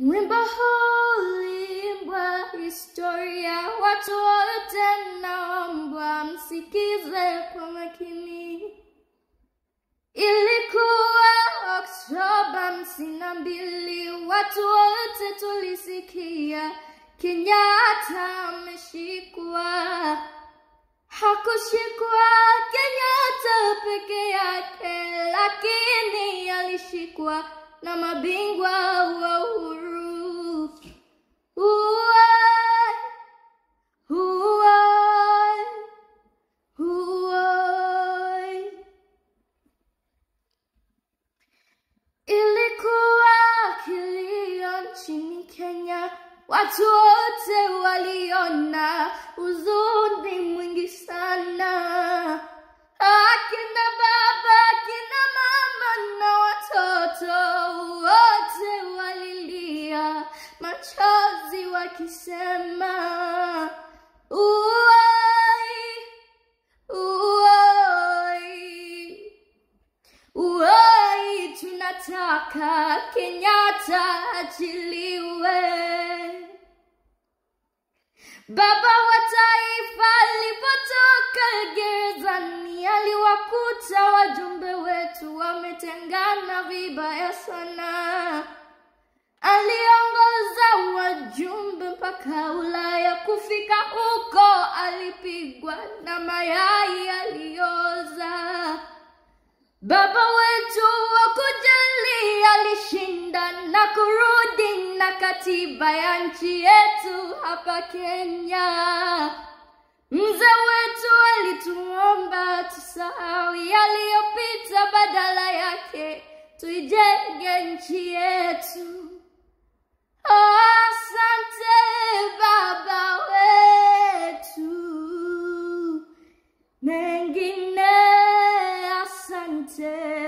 Wimbo huu historia, watu wote naomba msikize kwa makini. Ilikuwa Oktoba hamsini na mbili, watu wote tulisikia Kenyatta ameshikwa. Hakushikwa Kenyatta peke yake, lakini alishikwa na mabingwa wa watu wote waliona uzuni mwingi sana. Akina baba, akina mama na watoto wote walilia machozi wakisema tunataka Kenyatta achiliwe. Baba wa taifa alipotoka gerezani, aliwakuta wajumbe wetu wametengana vibaya sana. Aliongoza wajumbe mpaka Ulaya, kufika huko alipigwa na mayai alioza. Baba wetu wa kujali alishinda na kuru katiba ya nchi yetu hapa Kenya. Mzee wetu alituomba tusahau yaliyopita, badala yake tuijenge nchi yetu. Asante baba wetu, mengine asante.